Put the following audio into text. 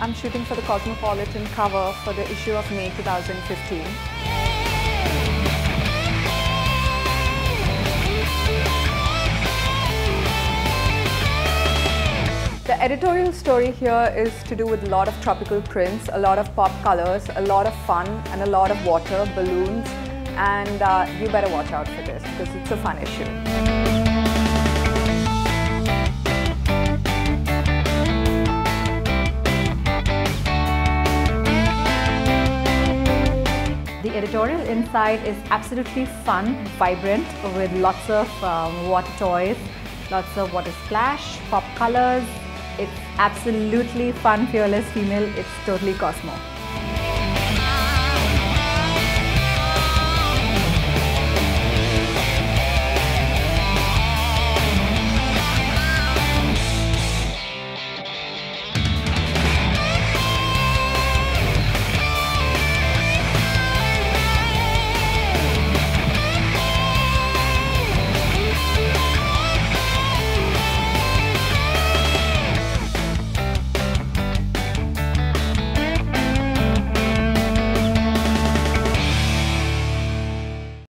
I'm shooting for the Cosmopolitan cover for the issue of May 2015. The editorial story here is to do with a lot of tropical prints, a lot of pop colors, a lot of fun and a lot of water, balloons and uh, you better watch out for this because it's a fun issue. Editorial inside is absolutely fun, vibrant, with lots of um, water toys, lots of water splash, pop colors. It's absolutely fun, fearless female. It's totally Cosmo.